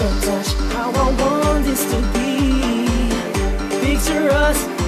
touch, how I want this to be. Picture us,